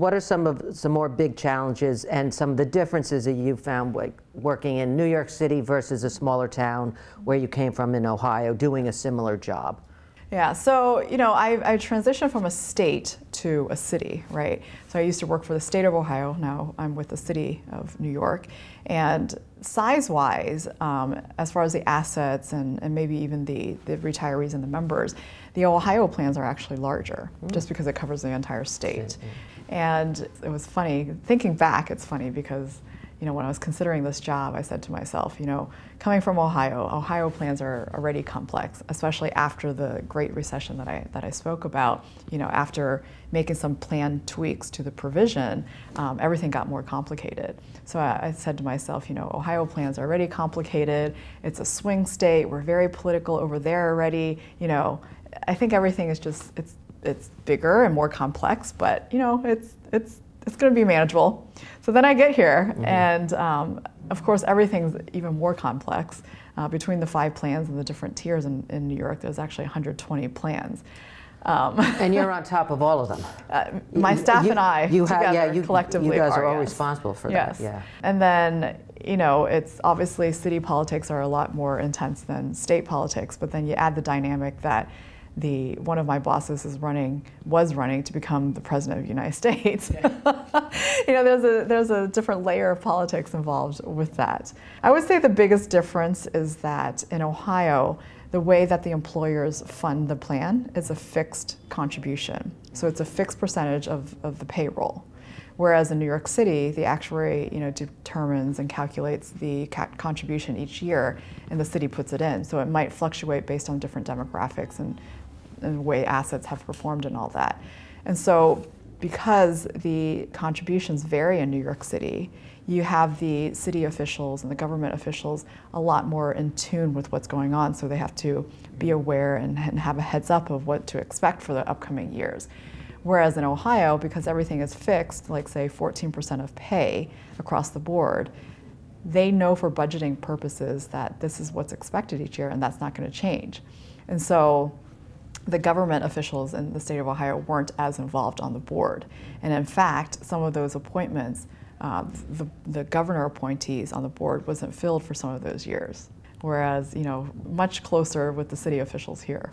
What are some of some more big challenges and some of the differences that you found like working in New York City versus a smaller town where you came from in Ohio doing a similar job? Yeah, so you know, I, I, transitioned from a state to a city, right? So I used to work for the state of Ohio. Now I'm with the city of New York, and size-wise, um, as far as the assets and, and maybe even the, the retirees and the members, the Ohio plans are actually larger, mm. just because it covers the entire state. And it was funny thinking back. It's funny because you know, when I was considering this job, I said to myself, you know, coming from Ohio, Ohio plans are already complex, especially after the Great Recession that I that I spoke about. You know, after making some plan tweaks to the provision, um, everything got more complicated. So I, I, said to myself, you know, Ohio plans are already complicated. It's a swing state. We're very political over there already. You know, I think everything is just it's it's bigger and more complex, but you know, it's it's it's going to be manageable. So then I get here, mm-hmm. and um, of course, everything's even more complex. Uh, between the five plans and the different tiers in, in New York, there's actually 120 plans. Um, and you're on top of all of them. Uh, my staff you, and I you together have, yeah, you, collectively you guys are, are all yes. responsible for yes. that. Yeah. And then you know, it's obviously city politics are a lot more intense than state politics, but then you add the dynamic that the one of my bosses is running was running to become the president of the United States. Yeah. you know, there's a there's a different layer of politics involved with that. I would say the biggest difference is that in Ohio, the way that the employers fund the plan is a fixed contribution. So it's a fixed percentage of, of the payroll. Whereas in New York City, the actuary you know, determines and calculates the contribution each year, and the city puts it in. So it might fluctuate based on different demographics and and the way assets have performed and all that. And so because the contributions vary in New York City, you have the city officials and the government officials a lot more in tune with what's going on, so they have to be aware and, and have a heads up of what to expect for the upcoming years. Whereas in Ohio, because everything is fixed, like say 14% of pay across the board, they know for budgeting purposes that this is what's expected each year and that's not going to change. And so the government officials in the state of Ohio weren't as involved on the board. And in fact, some of those appointments, uh, the, the governor appointees on the board wasn't filled for some of those years. Whereas, you know, much closer with the city officials here.